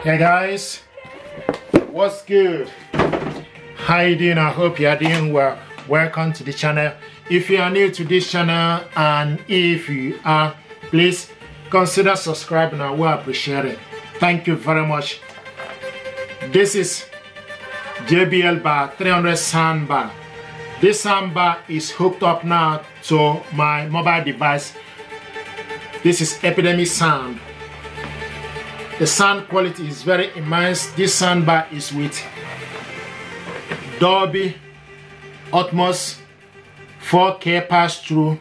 Hey guys, what's good? How you doing? I hope you are doing well. Welcome to the channel. If you are new to this channel and if you are, please consider subscribing. I will appreciate it. Thank you very much. This is JBL bar 300 sound bar. This sound bar is hooked up now to my mobile device. This is Epidemic Sound the sound quality is very immense. This soundbar is with Dolby Atmos 4K pass-through.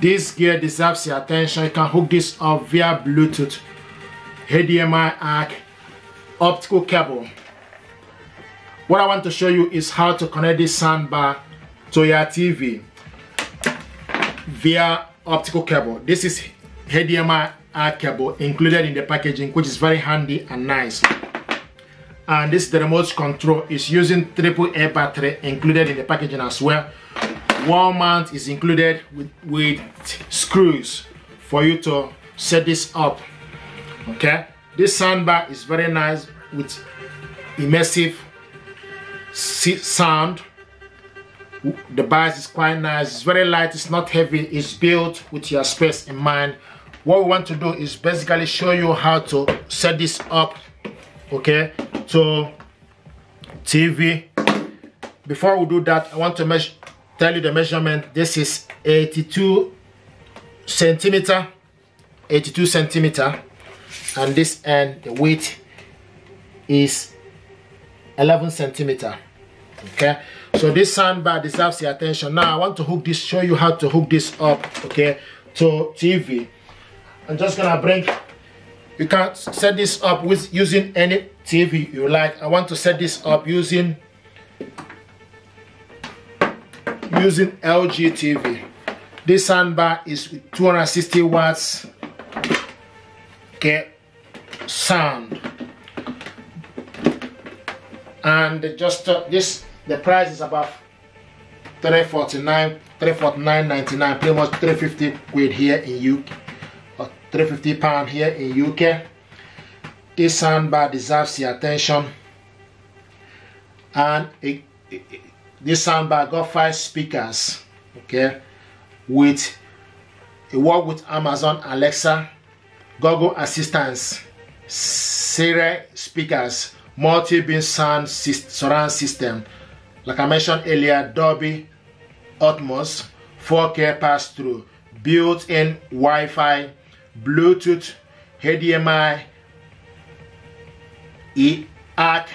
This gear deserves your attention. You can hook this up via Bluetooth HDMI ARC optical cable. What I want to show you is how to connect this soundbar to your TV via optical cable. This is HDMI a cable included in the packaging which is very handy and nice. And this the remote control. Is using triple A battery included in the packaging as well. Wall mount is included with, with screws for you to set this up okay? This soundbar is very nice with immersive sound. The bass is quite nice. It's very light. It's not heavy. It's built with your space in mind what we want to do is basically show you how to set this up okay? To TV before we do that I want to tell you the measurement. This is 82 centimeter 82 centimeter. And this end the width is 11 centimeter okay? So this soundbar deserves your attention. Now I want to hook this show you how to hook this up okay? To TV I'm just gonna bring you can set this up with using any TV you like. I want to set this up using using LG TV this soundbar is 260 watts okay sound. And just uh, this the price is about 349 349.99 pretty much 350 quid here in UK 350 pound here in UK. This soundbar deserves your attention. And it, it, this soundbar got five speakers, okay, with it work with Amazon Alexa, Google Assistance, Siri speakers, multi-beam sound surround system. Like I mentioned earlier, Dolby Atmos, 4K pass-through, built-in Wi-Fi Bluetooth, HDMI, ARC,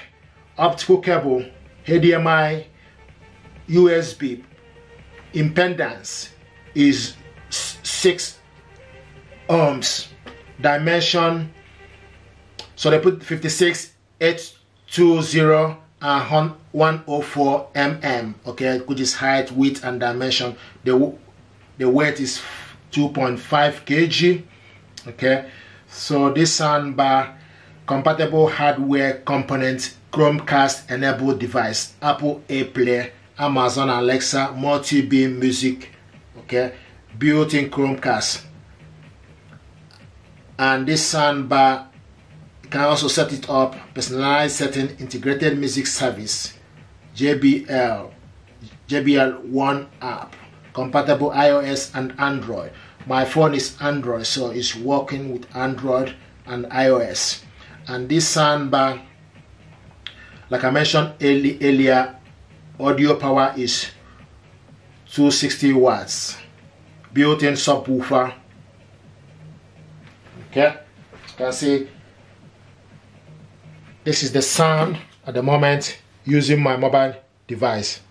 optical cable, HDMI, USB. Impedance is 6 ohms. Dimension, so they put 56, 820 and 104 mm, okay, which is height, width, and dimension. The, the weight is 2.5 kg okay? So this soundbar compatible hardware component chromecast enabled device apple airplay amazon alexa multi-beam music okay? Built-in chromecast. And this soundbar can also set it up personalized setting integrated music service jbl jbl one app compatible ios and android my phone is Android, so it's working with Android and iOS. And this soundbar, like I mentioned early, earlier, audio power is 260 watts. Built-in subwoofer. Okay, you can see this is the sound at the moment using my mobile device.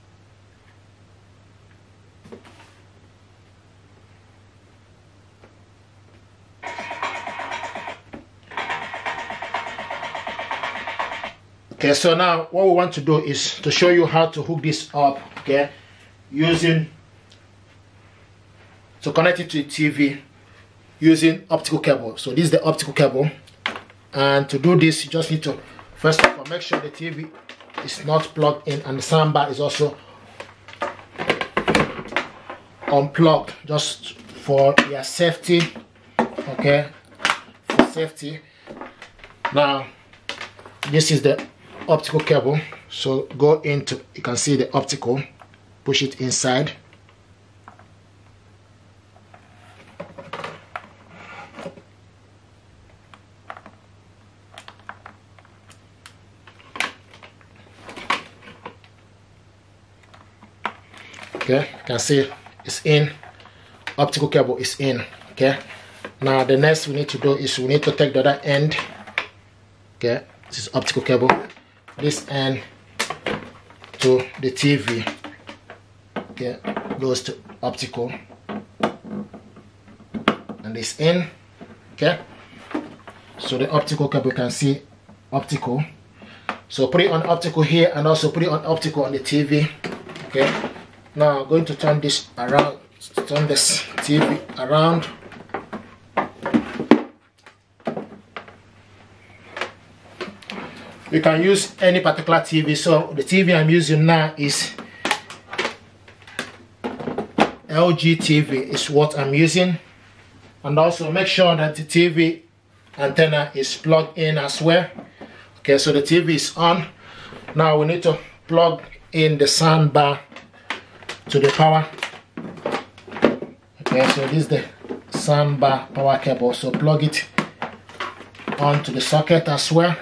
So now what we want to do is to show you how to hook this up okay using to connect it to the TV using optical cable. So this is the optical cable. And to do this you just need to first of all make sure the TV is not plugged in and the soundbar is also unplugged just for your safety okay for safety. Now this is the optical cable. So go into you can see the optical push it inside. Okay you can see it's in optical cable is in okay? Now the next we need to do is we need to take the other end okay? This is optical cable this end to the TV okay goes to optical. And this in okay? So the optical cable can see optical. So put it on optical here and also put it on optical on the TV okay? Now I'm going to turn this around turn this TV around you can use any particular TV so the TV I'm using now is LG TV is what I'm using. And also make sure that the TV antenna is plugged in as well. Okay so the TV is on. Now we need to plug in the sound bar to the power. Okay so this is the sound bar power cable. So plug it onto the socket as well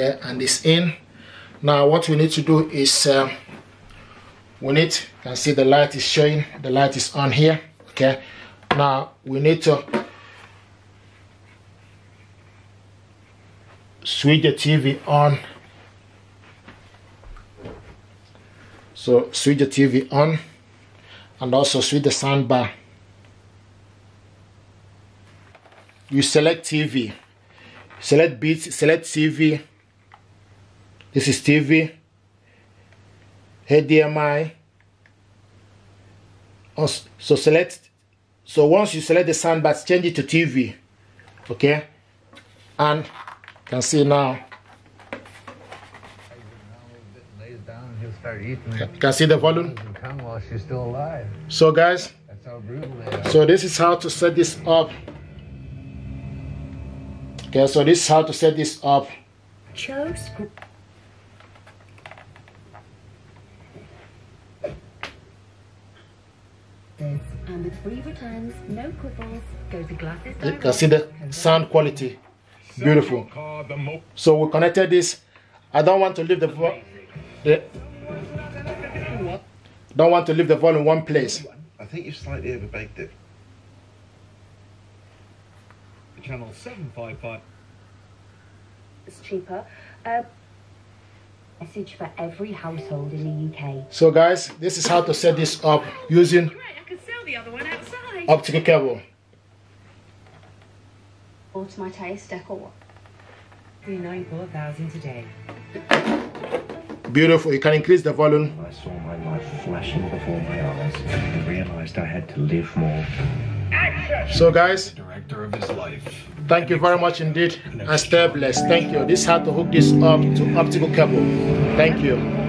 okay and it's in now what we need to do is um, we need you can see the light is showing the light is on here okay now we need to switch the TV on So switch the TV on and also switch the soundbar. You select TV, select beats, select TV. This is TV, HDMI. Oh, so select, so once you select the soundbar, change it to TV, okay? And you can see now. You can see the volume. So guys. So this is how to set this up. Okay, so this is how to set this up. And with free returns, no quibbles, go to glasses. You can see the sound quality. Beautiful. So we connected this. I don't want to leave the, the don't want to leave the volume in one place. I think you've slightly overbaked it. Channel 755. It's cheaper. Uh, message for every household in the UK. So guys, this is how to set this up using Great, I can sell the other one outside. optical cable. Or to my taste, decor. 394,000 today. Beautiful. You can increase the volume. I saw my life flashing before my eyes and realized I had to live more. So guys, director of his life. Thank you very much indeed and stay blessed. Thank you. This had to hook this up to optical cable. Thank you.